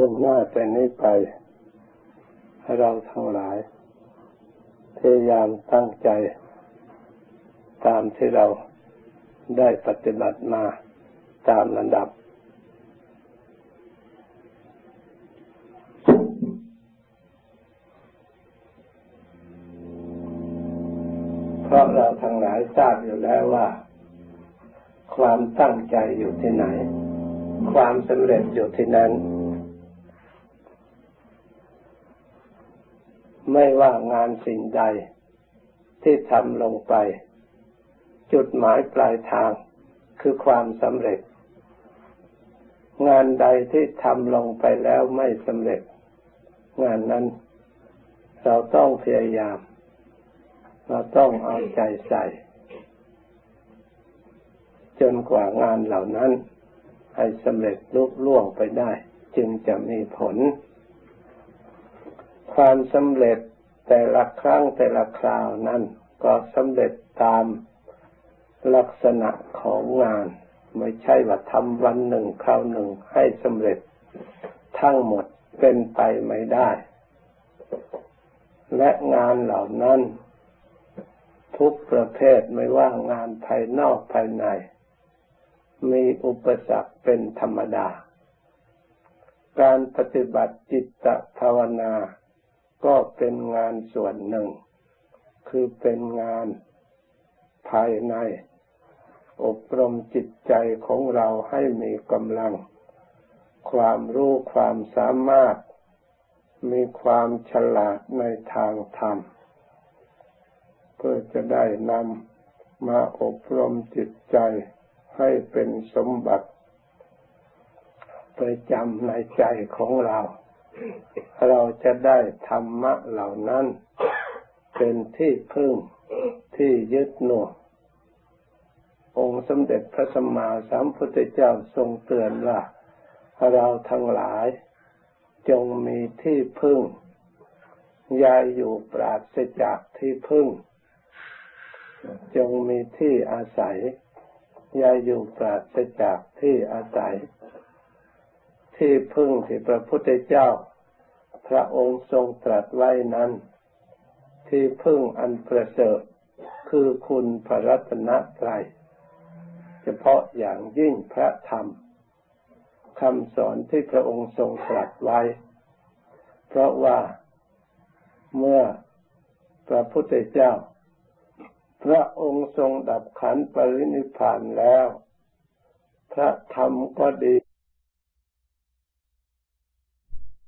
เรื่องหน้าแต่นี้ไปให้เราทั้งหลาย พยายามตั้งใจ ตามที่เราได้ปฏิบัติมาตามระดับ เพราะเราทั้งหลายทราบอยู่แล้วว่า ความตั้งใจอยู่ที่ไหน ความสำเร็จอยู่ที่นั้น ไม่ว่างานสิ่งใดที่ทำลงไป จุดหมายปลายทางคือความสำเร็จ งานใดที่ทำลงไปแล้วไม่สำเร็จ งานนั้น เราต้องพยายาม เราต้องเอาใจใส่ จนกว่างานเหล่านั้น ให้สำเร็จลุล่วงไปได้ จึงจะมีผล ความสำเร็จแต่ละครั้งแต่ละคราวนั้นก็สำเร็จตามลักษณะของงาน ไม่ใช่ว่าทำวันหนึ่งคราวหนึ่งให้สำเร็จทั้งหมดเป็นไปไม่ได้ และงานเหล่านั้น ทุกประเภทไม่ว่างานภายนอกภายใน มีอุปสรรคเป็นธรรมดา การปฏิบัติจิตภาวนา ก็เป็นงานส่วนหนึ่ง คือเป็นงานภายใน อบรมจิตใจของเราให้มีกำลัง ความรู้ความสามารถ มีความฉลาดในทางธรรม เพื่อจะได้นำมาอบรมจิตใจให้เป็นสมบัติประจำในใจของเรา เราจะได้ธรรมะเหล่านั้น เป็นที่พึ่งที่ยึดหน่วงองค์สมเด็จพระสัมมาสัมพุทธเจ้าทรงเตือนว่าเราทั้งหลาย จงมีที่พึ่งยายอยู่ปราศจากที่พึ่ง จงมีที่อาศัยยายอยู่ปราศจากที่อาศัย ที่พึ่งที่พระพุทธเจ้า พระองค์ทรงตรัสไว้นั้น ที่พึ่งอันประเสริฐคือคุณพระรัตนตรัยเฉพาะอย่างยิ่งพระธรรมคำสอนที่พระองค์ทรงตรัสไว้ เพราะว่าเมื่อพระพุทธเจ้า พระองค์ทรงดับขันปรินิพานแล้ว พระธรรมก็ดี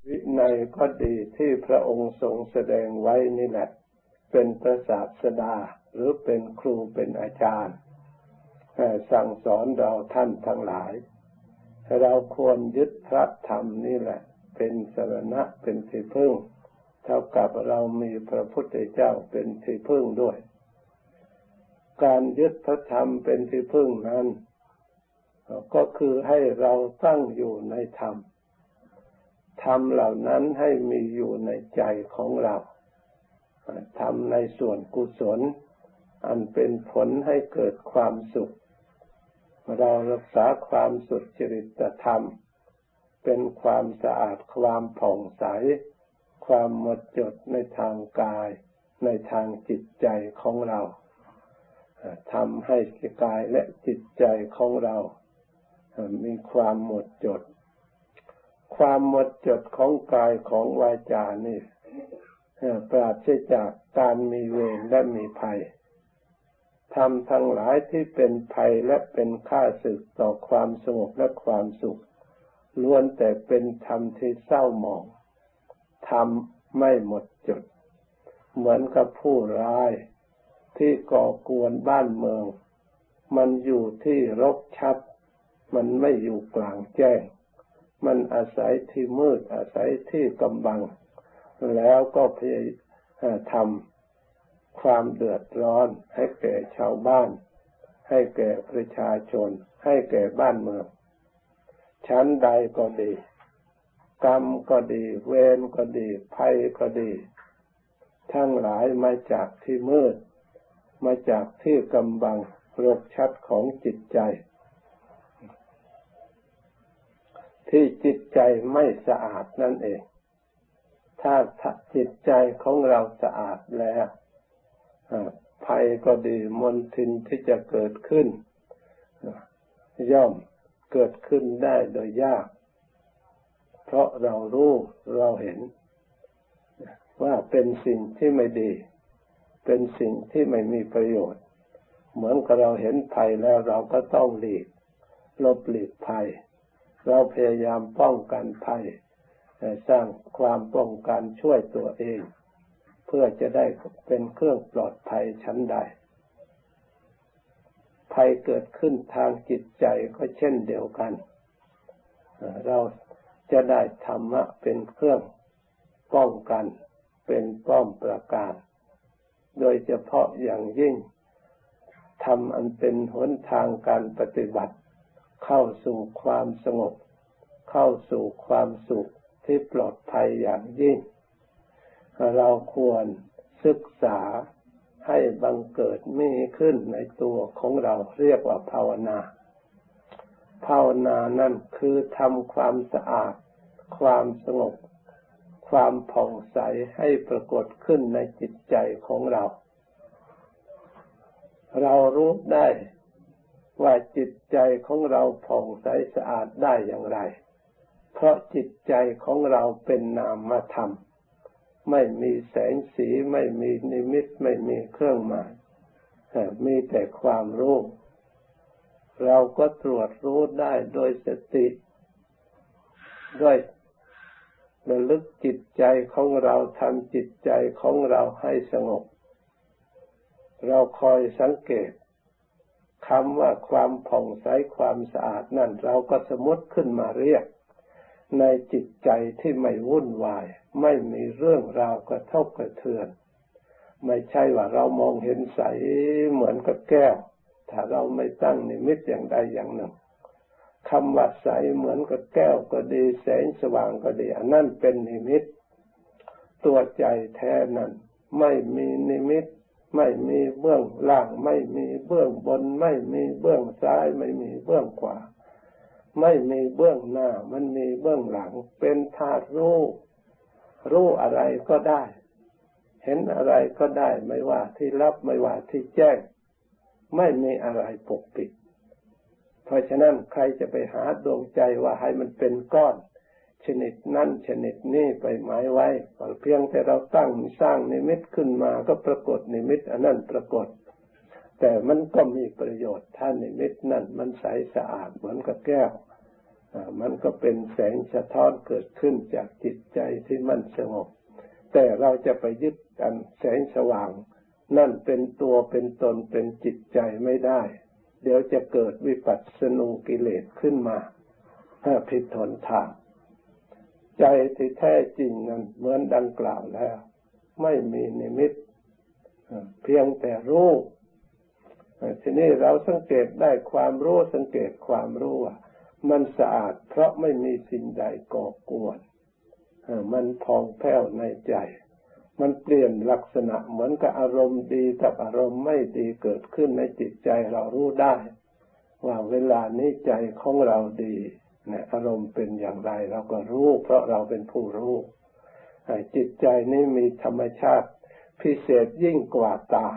วินัย ก็ดีที่พระองค์ทรงแสดงไว้นี่แหละ เป็นประศาสดาหรือเป็นครูเป็นอาจารย์สั่งสอนเราท่านทั้งหลาย เราควรยึดพระธรรมนี่แหละ เป็นสรณะเป็นที่พึ่ง เท่ากับเรามีพระพุทธเจ้าเป็นที่พึ่งด้วย การยึดพระธรรมเป็นที่พึ่งนั้น ก็คือให้เราตั้งอยู่ในธรรม ทำเหล่านั้นให้มีอยู่ในใจของเราทำในส่วนกุศล อันเป็นผลให้เกิดความสุข เรารักษาความสุจริตธรรม เป็นความสะอาดความผ่องใส ความหมดจดในทางกาย ในทางจิตใจของเราทำให้กายและจิตใจของเรา มีความหมดจด ความหมดจดของกายของวาจานี่ปราศจากการมีเวรและมีภัยทำทั้งหลายที่เป็นภัยและเป็นค่าศึกต่อความสงบและความสุขล้วนแต่เป็นธรรมที่เศร้าหมองทำไม่หมดจด เหมือนกับผู้ร้ายที่ก่อกวนบ้านเมือง มันอยู่ที่รกชัด มันไม่อยู่กลางแจ้ง มันอาศัยที่มืดอาศัยที่กำบัง แล้วก็พยายามทำความเดือดร้อน ให้แก่ชาวบ้าน ให้แก่ประชาชน ให้แก่บ้านเมือง ชั้นใดก็ดี กรรมก็ดี เวรก็ดี ภัยก็ดี ทั้งหลายมาจากที่มืด มาจากที่กำบังรกชัดของจิตใจ ที่จิตใจไม่สะอาดนั่นเอง ถ้าจิตใจของเราสะอาดแล้วภัยก็ดีมนทินที่จะเกิดขึ้น ย่อมเกิดขึ้นได้โดยยาก เพราะเรารู้เราเห็น ว่าเป็นสิ่งที่ไม่ดี เป็นสิ่งที่ไม่มีประโยชน์ เหมือนกับเราเห็นภัยแล้วเราก็ต้องหลีกลบหลีกภัย เราพยายามป้องกันภัยสร้างความป้องกันช่วยตัวเอง เพื่อจะได้เป็นเครื่องปลอดภัยชั้นใด ภัยเกิดขึ้นทางจิตใจก็เช่นเดียวกัน เราจะได้ธรรมะเป็นเครื่องป้องกันเป็นป้อมประการ โดยเฉพาะอย่างยิ่งทำอันเป็นหนทางการปฏิบัติ เข้าสู่ความสงบ เข้าสู่ความสุขที่ปลอดภัยอย่างยิ่ง เราควรศึกษาให้บังเกิดมีขึ้นในตัวของเราเรียกว่าภาวนา ภาวนานั่นคือทำความสะอาด ความสงบ ความผ่องใสให้ปรากฏขึ้นในจิตใจของเรา เรารู้ได้ ว่าจิตใจของเราผ่องใสสะอาดได้อย่างไร เพราะจิตใจของเราเป็นนามธรรม ไม่มีแสงสีไม่มีนิมิตไม่มีเครื่องหมายมีแต่ความรู้ เราก็ตรวจรู้ได้โดยสติ ด้วยระลึกจิตใจของเราทำจิตใจของเราให้สงบ เราคอยสังเกต คำว่าความผ่องใสความสะอาดนั่น เราก็สมมติขึ้นมาเรียก ในจิตใจที่ไม่วุ่นวาย ไม่มีเรื่องราวกระทบกระเทือน ไม่ใช่ว่าเรามองเห็นใสเหมือนกับแก้ว ถ้าเราไม่ตั้งนิมิตอย่างใดอย่างหนึ่งคำว่าใสเหมือนกับแก้วก็ดีแสงสว่างก็ดีอันนั่นเป็นนิมิต ตัวใจแท้นั้นไม่มีนิมิต ไม่มีเบื้องล่าง ไม่มีเบื้องบน ไม่มีเบื้องซ้าย ไม่มีเบื้องขวา ไม่มีเบื้องหน้า มันมีเบื้องหลัง เป็นธาตุรู้รู้อะไรก็ได้ เห็นอะไรก็ได้ ไม่ว่าที่รับไม่ว่าที่แจ้ง ไม่มีอะไรปกปิด เพราะฉะนั้นใครจะไปหาดวงใจว่าให้มันเป็นก้อน ชนิดนั้นชนิดนี้ไปหมายไว้เพียงแต่เราตั้งสร้างนิมิตขึ้นมาก็ปรากฏนิมิตอันนั้นปรากฏ แต่มันก็มีประโยชน์ถ้านิมิตนั่นมันใสสะอาดเหมือนกับแก้วมันก็เป็นแสงสะท้อนเกิดขึ้นจากจิตใจที่มันสงบ แต่เราจะไปยึดกันแสงสว่าง นั่นเป็นตัวเป็นตนเป็นจิตใจไม่ได้ เดี๋ยวจะเกิดวิปัสสนูกิเลสขึ้นมาถ้าผิดถนทาง ใจที่แท้จริงนั้นเหมือนดังกล่าวแล้ว ไม่มีนิมิตเพียงแต่รู้ทีนี้เราสังเกตได้ความรู้สังเกตความรู้ว่ามันสะอาดเพราะไม่มีสิ่งใดก่อกวนมันพองแผ้วในใจ มันเปลี่ยนลักษณะเหมือนกับอารมณ์ดีกับอารมณ์ไม่ดีเกิดขึ้นในจิตใจเรารู้ได้ ว่าเวลานี้ใจของเราดี เนะอารมณ์เป็นอย่างไรเราก็รู้ เพราะเราเป็นผู้รู้จิตใจนี้มีธรรมชาติพิเศษยิ่งกว่าตา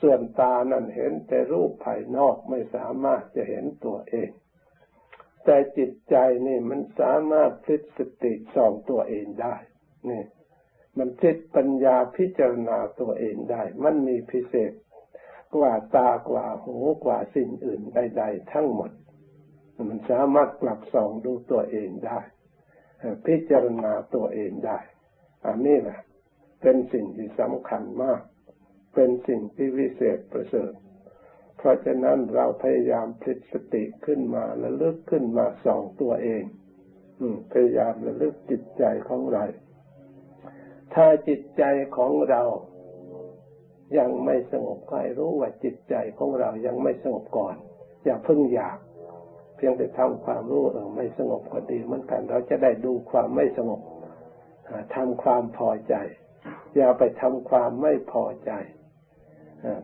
ส่วนตานั้นเห็นแต่รูปภายนอกไม่สามารถจะเห็นตัวเอง แต่จิตใจนี่มันสามารถพลิกสติส่องตัวเองได้นี่มันพลิกปัญญาพิจารณาตัวเองได้ มันมีพิเศษกว่าตากว่าหูกว่าสิ่งอื่นใด ๆ ทั้งหมด มันสามารถกลับส่องดูตัวเองได้ พิจารณาตัวเองได้ อันนี้แหละเป็นสิ่งที่สำคัญมาก เป็นสิ่งที่วิเศษประเสริฐ เพราะฉะนั้นเราพยายามพลิกสติขึ้นมาและลึกขึ้นมาส่องตัวเองพยายามระลึกจิตใจของเรา ถ้าจิตใจของเรายังไม่สงบก็ให้รู้ว่าจิตใจของเรายังไม่สงบก่อน อย่าเพิ่งอยาก เพียงแต่ทำความรู้เออไม่สงบก็ดีเหมือนกัน เราจะได้ดูความไม่สงบทำความพอใจ อย่าไปทำความไม่พอใจ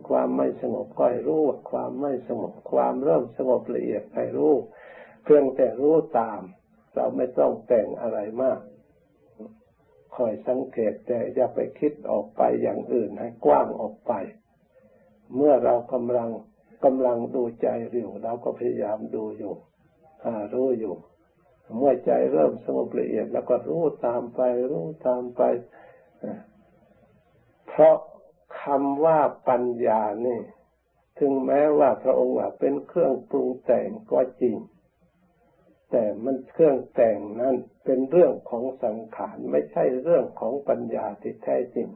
ความไม่สงบก็ให้รู้ความไม่สงบความเริ่มสงบละเอียดให้รู้เพียงแต่รู้ตาม เราไม่ต้องแต่งอะไรมากคอยสังเกตแต่อย่าไปคิดออกไปอย่างอื่นให้กว้างออกไป เมื่อเรากำลัง กำลังดูใจอยู่เราก็พยายามดูอยู่รู้อยู่ เมื่อใจเริ่มสงบละเอียด แล้วก็รู้ตามไป รู้ตามไป เพราะคำว่าปัญญานี่ ถึงแม้ว่าพระองค์ว่าเป็นเครื่องปรุงแต่งก็จริง แต่มันเครื่องแต่งนั้นเป็นเรื่องของสังขารไม่ใช่เรื่องของปัญญาที่แท้จริง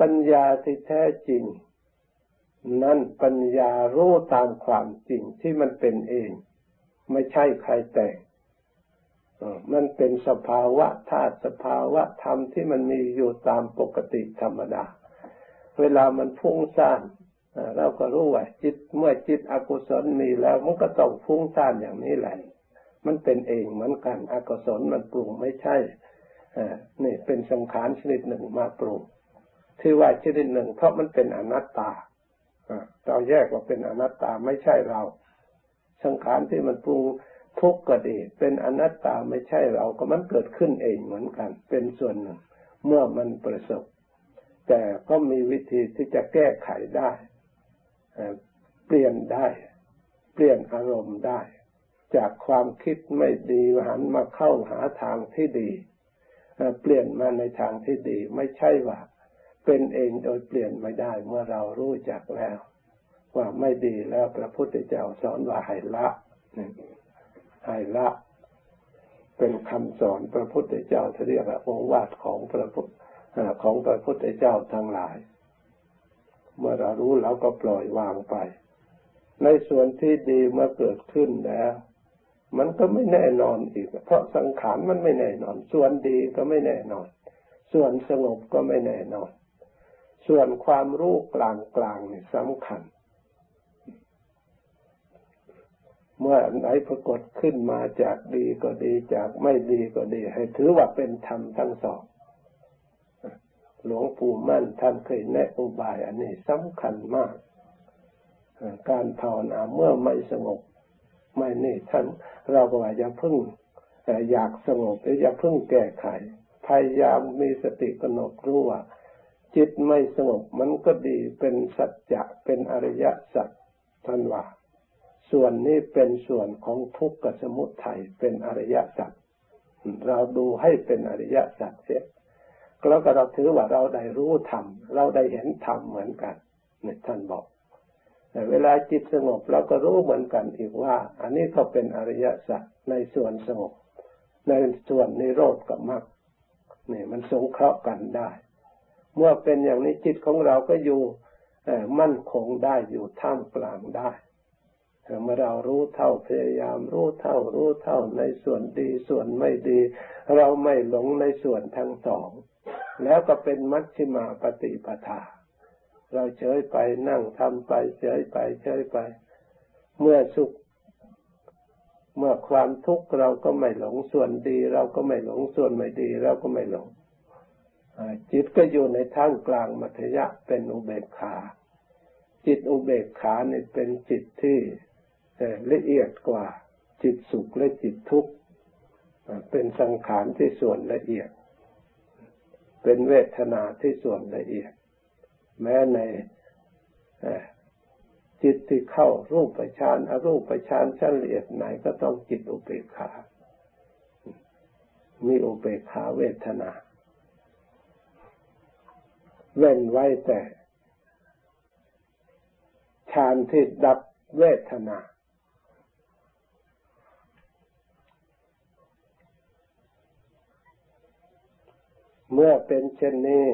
ปัญญาที่แท้จริง นั่นปัญญารู้ตามความจริงที่มันเป็นเอง ไม่ใช่ใครแต่งมันเป็นสภาวะธาตุสภาวะธรรมที่มันมีอยู่ตามปกติธรรมดา เวลามันฟุ้งซ่านเราก็รู้ว่าจิตเมื่อจิตอกุศลมีแล้วมันก็ต้องฟุ้งซ่านอย่างนี้แหละ มันเป็นเองเหมือนกันอกุศลมันปรุงไม่ใช่นี่เป็นสังขารชนิดหนึ่งมาปรุงที่ว่าชนิดหนึ่งเพราะมันเป็นอนัตตา เราแยกว่าเป็นอนัตตาไม่ใช่เรา สังขารที่มันปรุงทุกข์ก็ดีเป็นอนัตตาไม่ใช่เราก็มันเกิดขึ้นเองเหมือนกัน เป็นส่วนหนึ่ง เมื่อมันประสบ แต่ก็มีวิธีที่จะแก้ไขได้ เปลี่ยนได้ เปลี่ยนอารมณ์ได้ จากความคิดไม่ดีหันมาเข้าหาทางที่ดี เปลี่ยนมาในทางที่ดี ไม่ใช่ว่า เป็นเองโดยเปลี่ยนไม่ได้เมื่อเรารู้จักแล้ว ว่าไม่ดีแล้วพระพุทธเจ้าสอนว่าให้ละให้ละ เป็นคำสอนพระพุทธเจ้าที่เรียกว่าองค์วาทของพระพุทธของพระพุทธเจ้าทั้งหลาย เมื่อเรารู้เราก็ปล่อยวางไป ในส่วนที่ดีเมื่อเกิดขึ้นแล้วมันก็ไม่แน่นอนอีก เพราะสังขารมันไม่แน่นอน ส่วนดีก็ไม่แน่นอน ส่วนสงบก็ไม่แน่นอน ส่วนความรู้กลางกลางนี่สำคัญ เมื่อไหนปรากฏขึ้นมาจากดีก็ดีจากไม่ดีก็ดี ให้ถือว่าเป็นธรรมทั้งสองหลวงปู่มั่นท่านเคยแนะอุบายอันนี้สำคัญมาก การภาวนาเมื่อไม่สงบ ไม่นี่ท่านเราก็ว่าอย่าพึ่งอยากสงบหรืออย่าพึ่งแก้ไข พยายามมีสติกำหนดรู้ว่า จิตไม่สงบมันก็ดีเป็นสัจจะเป็นอริยสัจท่านว่าส่วนนี้เป็นส่วนของทุกขสมุทัยเป็นอริยสัจเราดูให้เป็นอริยสัจเสียแล้วก็เราถือว่าเราได้รู้ธรรมเราได้เห็นธรรมเหมือนกันนี่ท่านบอกแต่เวลาจิตสงบเราก็รู้เหมือนกันอีกว่า อันนี้ก็เป็นอริยสัจในส่วนสงบ ในส่วนนิโรธกับมรรคนี่มันสงเคราะห์กันได้ เมื่อเป็นอย่างนี้จิตของเราก็อยู่มั่นคงได้อยู่ท่ามกลางได้เมื่อเรารู้เท่าพยายามรู้เท่ารู้เท่าในส่วนดีส่วนไม่ดี เราไม่หลงในส่วนทั้งสอง แล้วก็เป็นมัชฌิมาปฏิปทา เราเฉยไปนั่งทำไปเฉยไปเฉยไป เมื่อสุข เมื่อความทุกข์เราก็ไม่หลงส่วนดี เราก็ไม่หลงส่วนไม่ดี เราก็ไม่หลง จิตก็อยู่ในท่ามกลางมัธยะเป็นอุเบกขา จิตอุเบกขาเนี่ยเป็นจิตที่ละเอียดกว่า จิตสุขและจิตทุกข์เป็นสังขารที่ส่วนละเอียด เป็นเวทนาที่ส่วนละเอียด แม้ในจิตที่เข้ารูปฌานอรูปฌานชั้นละเอียดไหนก็ต้องจิตอุเบกขา มีอุเบกขาเวทนา เว้นไว้แต่ฌานที่ดับเวทนา เมื่อเป็นเช่นนี้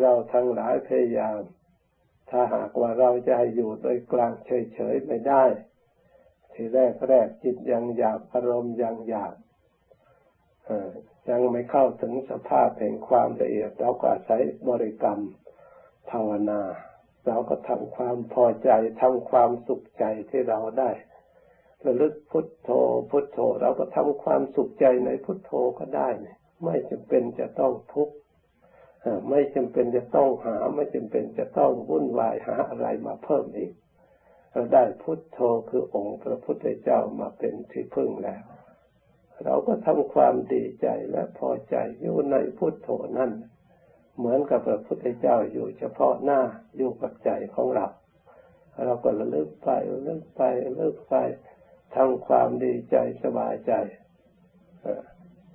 เราทั้งหลายพยายาม ถ้าหากว่าเราจะอยู่โดยกลางเฉยๆไม่ได้ ทีแรกแรกจิตยังหยาบอารมณ์ยังหยาบ ยังไม่เข้าถึงสภาพแห่งความละเอียด เราก็อาศัยบริกรรมภาวนา เราก็ทำความพอใจทำความสุขใจที่เราได้ระลึกพุทโธพุทโธ เราก็ทำความสุขใจในพุทโธก็ได้เนี่ยไม่จำเป็นจะต้องทุกข์ไม่จำเป็นจะต้องหา ไม่จำเป็นจะต้องวุ่นวายหาอะไรมาเพิ่มอีก เราได้พุทโธคือองค์พระพุทธเจ้ามาเป็นที่พึ่งแล้ว เราก็ทำความดีใจและพอใจอยู่ในพุทโธนั่น เหมือนกับพระพุทธเจ้าอยู่เฉพาะหน้าอยู่กับใจของเรา เราก็ระลึกไประลึกไประลึกไปทำความดีใจสบายใจ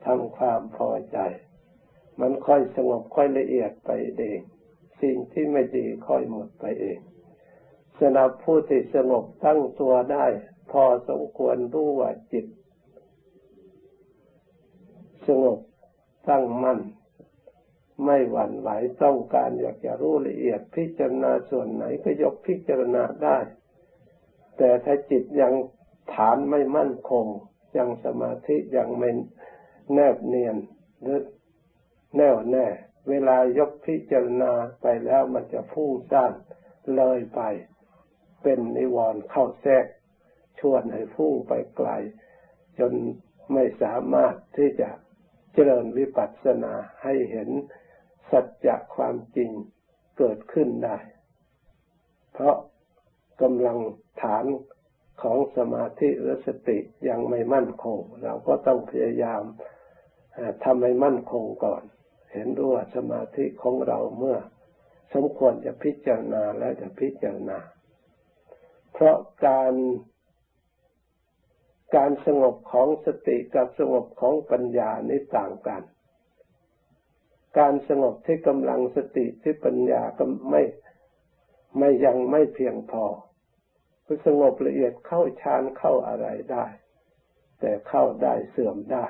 ทำความพอใจ มันค่อยสงบค่อยละเอียดไปเอง สิ่งที่ไม่ดีค่อยหมดไปเองสำหรับผู้ที่สงบตั้งตัวได้ พอสมควรรู้ว่าจิต สงบตั้งมั่นไม่หวั่นไหวต้องการอยากจะรู้ละเอียดพิจารณาส่วนไหนก็ยกพิจารณาได้ แต่ถ้าจิตยังฐานไม่มั่นคง ยังสมาธิยังไม่แนบเนียนหรือแน่วแน่ เวลายกพิจารณาไปแล้วมันจะพุ่งซ่านเลยไป เป็นนิวรณ์เข้าแทรก ชวนให้พุ่งไปไกล จนไม่สามารถที่จะ เจริญวิปัสสนาให้เห็นสัจจะความจริงเกิดขึ้นได้ เพราะกำลังฐานของสมาธิหรือสติยังไม่มั่นคง เราก็ต้องพยายามทำให้มั่นคงก่อน เห็นด้วยสมาธิของเราเมื่อ สมควรจะพิจารณาแล้วจะพิจารณา เพราะการ การสงบของสติกับสงบของปัญญานี่ต่างกัน การสงบที่กำลังสติที่ปัญญาก็ไม่ไม่ยังไม่เพียงพอคือสงบละเอียดเข้าฌานเข้าอะไรได้ แต่เข้าได้เสื่อมได้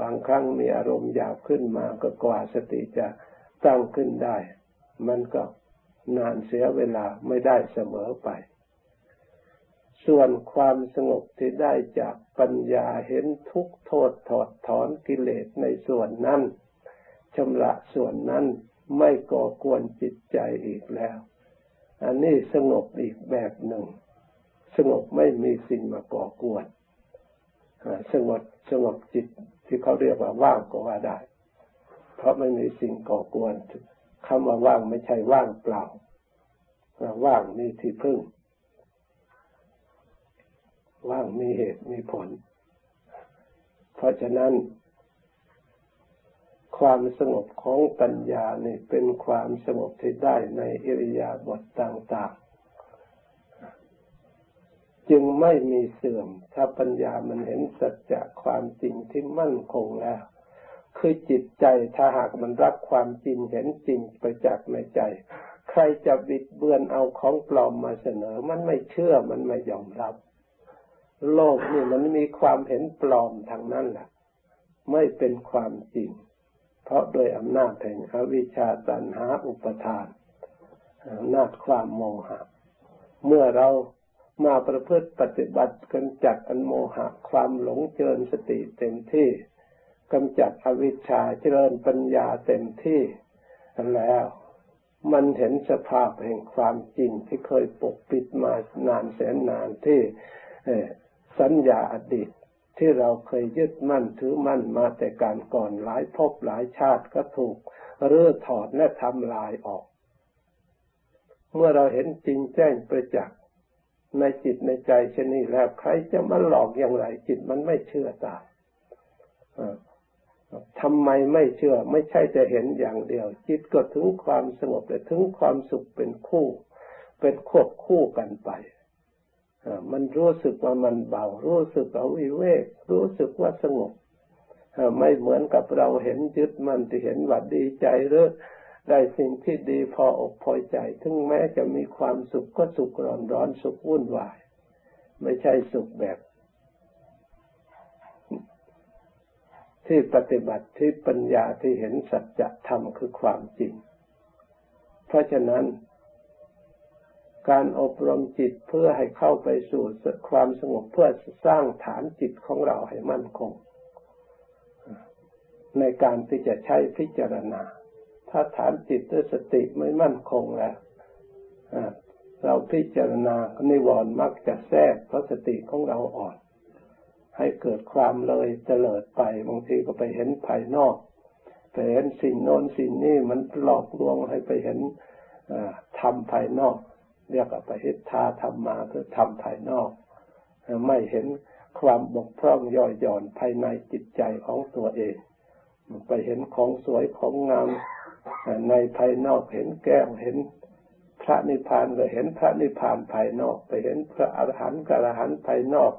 บางครั้งมีอารมณ์อยากขึ้นมาก็กว่าสติจะตั้งขึ้นได้ มันก็นานเสียเวลาไม่ได้เสมอไป ส่วนความสงบที่ได้จากปัญญาเห็นทุกโทษถอดถอนกิเลสในส่วนนั้นชำระส่วนนั้นไม่ก่อกวนจิตใจอีกแล้ว อันนี้สงบอีกแบบหนึ่ง สงบไม่มีสิ่งมาก่อกวนสงบสงบจิตที่เขาเรียกว่าว่างก็ว่าได้ เพราะไม่มีสิ่งก่อกวนคำว่าว่างไม่ใช่ว่างเปล่าว่างมีที่พึ่ง ว่างมีเหตุมีผล เพราะฉะนั้น ความสงบของปัญญาเนี่เป็นความสงบที่ได้ในอิริยาบถต่างๆ จึงไม่มีเสื่อม ถ้าปัญญามันเห็นสัจจะความจริงที่มั่นคงแล้วคือจิตใจถ้าหากมันรับความจริงเห็นจริงไปจากในใจ ใครจะบิดเบือนเอาของปลอมมาเสนอ มันไม่เชื่อมันไม่ยอมรับ โลกนี่มันมีความเห็นปลอมทางนั้นแหละไม่เป็นความจริง เพราะโดยอำนาจแห่งอวิชชาตันหาอุปทานอำนาจความโมหะ เมื่อเรามาประพฤติปฏิบัติกันจัดอันโมหะ ความหลงเจริญสติเต็มที่กำจัดอวิชชาเจริญปัญญาเต็มที่แล้วมันเห็นสภาพแห่งความจริงที่เคยปกปิดมานานแสนนานที่ สัญญาอดีตที่เราเคยยึดมั่นถือมั่นมาแต่การก่อนหลายภพหลายชาติก็ถูกเรื่อถอดและทำลายออก เมื่อเราเห็นจริงแจ้งประจักษ์ในจิตในใจเช่นิดแล้วใครจะมาหลอกอย่างไร จิตมันไม่เชื่อตามทำไมไม่เชื่อ ไม่ใช่จะเห็นอย่างเดียว จิตก็ถึงความสงบแต่ถึงความสุขเป็นคู่ เป็นควบคู่กันไป มันรู้สึกว่ามันเบา รู้สึกว่าวิเวก รู้สึกว่าสงบไม่เหมือนกับเราเห็นยึดมันที่เห็นว่าดีใจหรือได้สิ่งที่ดีพออกพอใจ ถึงแม้จะมีความสุขก็สุขร้อนร้อนสุขวุ่นวาย ไม่ใช่สุขแบบ ที่ปฏิบัติที่ปัญญาที่เห็นสัจธรรมคือความจริง เพราะฉะนั้น การอบรมจิตเพื่อให้เข้าไปสู่ความสงบเพื่อสร้างฐานจิตของเราให้มั่นคง ในการที่จะใช้พิจารณา ถ้าฐานจิตด้วยสติไม่มั่นคงแล้วเราพิจารณานิวรณ์มักจะแทรกเพราะสติของเราอ่อน ให้เกิดความเลยเตลิดไปบางทีก็ไปเห็นภายนอกไปเห็นสิ่งโน้นสิ่งนี้มันหลอกลวงให้ไปเห็นทำภายนอก เรียกว่าไปเห็นทาทำมาคือทำภายนอก ไม่เห็นความบกพร่องย่อยหย่อนภายในจิตใจของตัวเอง ไปเห็นของสวยของงามในภายนอกเห็นแก้วเห็นพระนิพพานก็เห็นพระนิพพานภายนอก ไปเห็นพระอรหันต์กอรหันต์ภายนอก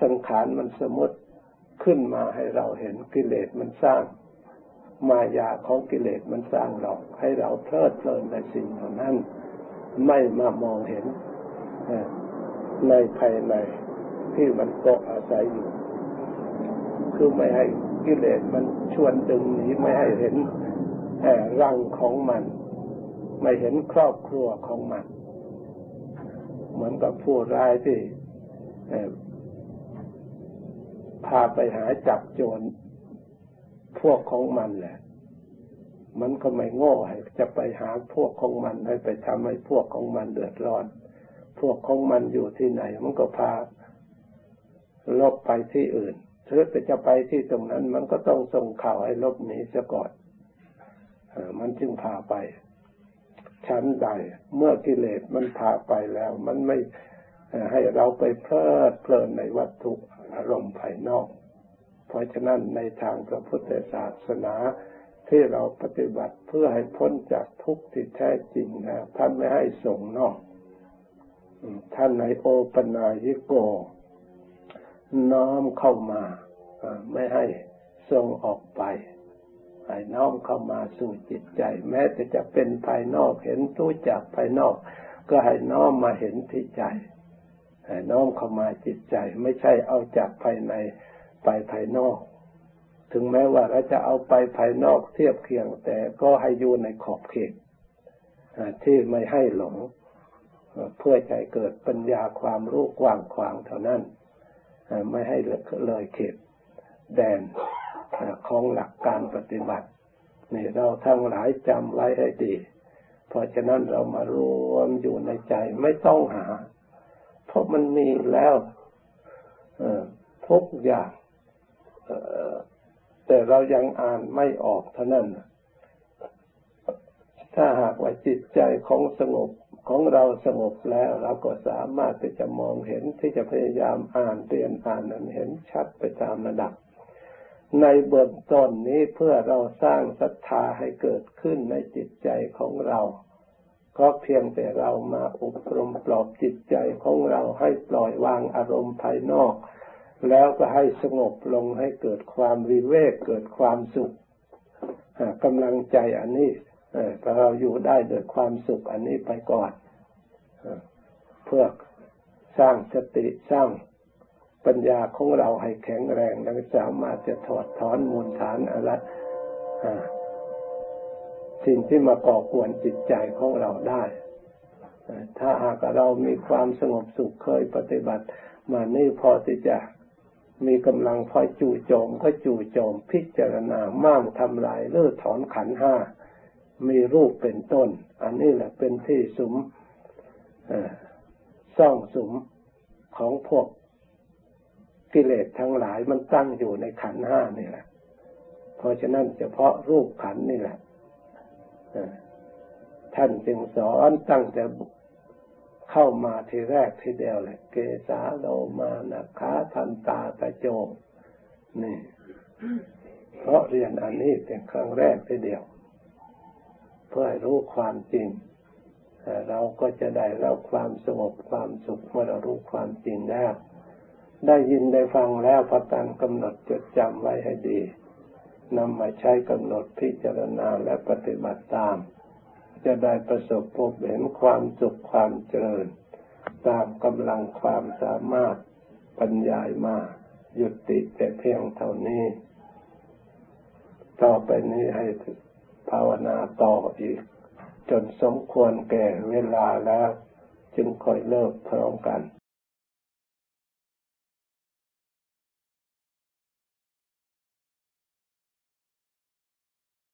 สังขารมันสมมติขึ้นมาให้เราเห็นกิเลสมันสร้าง มายาของกิเลสมันสร้างหลอกให้เราเพลิดเพลินในสิ่งเหล่านั้น ไม่มามองเห็นในภายในที่มันเกาะอาศัยอยู่ คือไม่ให้กิเลสมันชวนดึงหนีไม่ให้เห็นรังของมัน ไม่เห็นครอบครัวของมัน เหมือนกับผู้ร้ายที่พาไปหาจับโจรพวกของมันแหละ มันก็ไม่โง่ให้จะไปหาพวกของมันให้ไปทำให้พวกของมันเดือดร้อน พวกของมันอยู่ที่ไหน มันก็พาลบไปที่อื่นถ้าจะไปที่ตรงนั้น มันก็ต้องส่งข่าวให้ลบหนีซะก่อนมันจึงพาไป ชั้นใด เมื่อกิเลสมันพาไปแล้ว มันไม่ให้เราไปเพลิดเพลินในวัตถุอารมณ์ภายนอก เพราะฉะนั้นในทางพระพุทธศาสนา ที่เราปฏิบัติเพื่อให้พ้นจากทุกข์ที่แท้จริงนะท่านไม่ให้ส่งนอกท่านในโอปนายิโก น้อมเข้ามาไม่ให้ส่งออกไปให้น้อมเข้ามาสู่จิตใจ แม้แต่จะเป็นภายนอกเห็นตู้จากภายนอก ก็ให้น้อมมาเห็นที่ใจให้น้อมเข้ามาจิตใจ ไม่ใช่เอาจากภายในไปภายนอก ถึงแม้ว่าเราจะเอาไปภายนอกเทียบเคียง แต่ก็ให้อยู่ในขอบเขตที่ไม่ให้หลง เพื่อใจเกิดปัญญาความรู้กว้างขวางเท่านั้น ไม่ให้เลยเขตแดนของหลักการปฏิบัตินี่เราทั้งหลายจำไว้ให้ดี เพราะฉะนั้นเรามารวมอยู่ในใจไม่ต้องหา เพราะมันมีแล้วทุกอย่าง แต่เรายังอ่านไม่ออกเท่านั้น ถ้าหากว่าจิตใจของสงบของเราสงบแล้วเราก็สามารถที่จะมองเห็นที่จะพยายามอ่านเรียนอ่านนั้นเห็นชัดไปตามระดับ ในเบื้องต้นนี้เพื่อเราสร้างศรัทธาให้เกิดขึ้นในจิตใจของเราก็เพียงแต่เรามาอบรมปลอบจิตใจของเราให้ปล่อยวางอารมณ์ภายนอก แล้วก็ให้สงบลงให้เกิดความวิเวกเกิดความสุขกำลังใจอันนี้เราอยู่ได้โดยความสุขอันนี้ไปก่อนเพื่อสร้างสติสร้างปัญญาของเราให้แข็งแรงและสามารถจะถอดถอนมูลฐานอะไรสิ่งที่มาก่อกวนจิตใจของเราได้ ถ้าหากเรามีความสงบสุขเคยปฏิบัติมานี่พอที่จะ มีกำลังพอจู่โจมก็จู่โจมพิจารณาม่ามทำลายเลื่อถอนขันห้ามีรูปเป็นต้น อันนี้แหละเป็นที่สุมซ่องสุมของพวกกิเลสทั้งหลายมันตั้งอยู่ในขันห้านี่แหละ เพราะฉะนั้นเฉพาะรูปขันนี่แหละท่านจึงสอนตั้งแต่ เข้ามาทีแรกทีเดียวเลยเกสาโลมานะขาทันตาตะโจมนี่ เพราะเรียนอันนี้เป็นครั้งแรกทีเดียว เพื่อให้รู้ความจริงเราก็จะได้รับความสงบความสุขเมื่อเรารู้ความจริงแล้ว ได้ยินได้ฟังแล้วพัฒนกำหนดจดจำไว้ให้ดีนำมาใช้กำหนดพิจารณาและปฏิบัติตาม จะได้ประสบพบเห็นความสุขความเจริญ ตามกำลังความสามารถปัญญามาหยุดติแต่เพียงเท่านี้ ต่อไปนี้ให้ภาวนาต่ออีก จนสมควรแก่เวลาแล้ว จึงค่อยเลิกพร้อมกัน